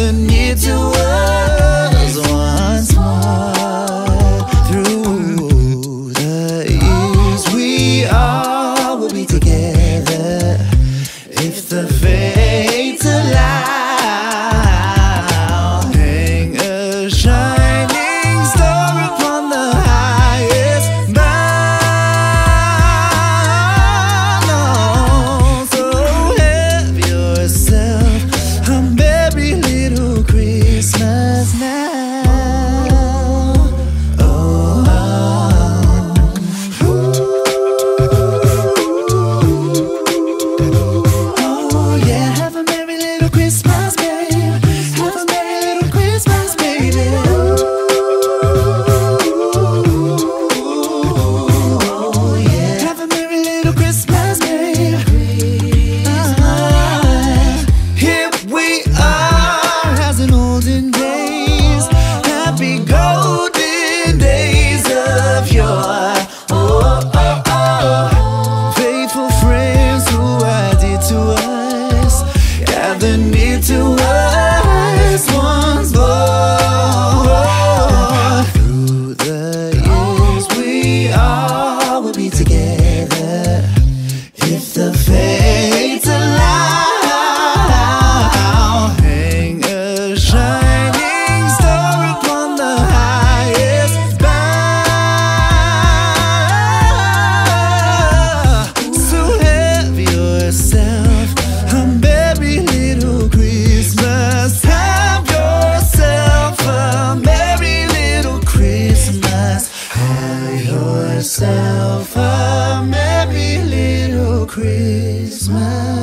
the of your oh, oh, oh, oh. Faithful friends who added to us Have the to yourself a merry little Christmas.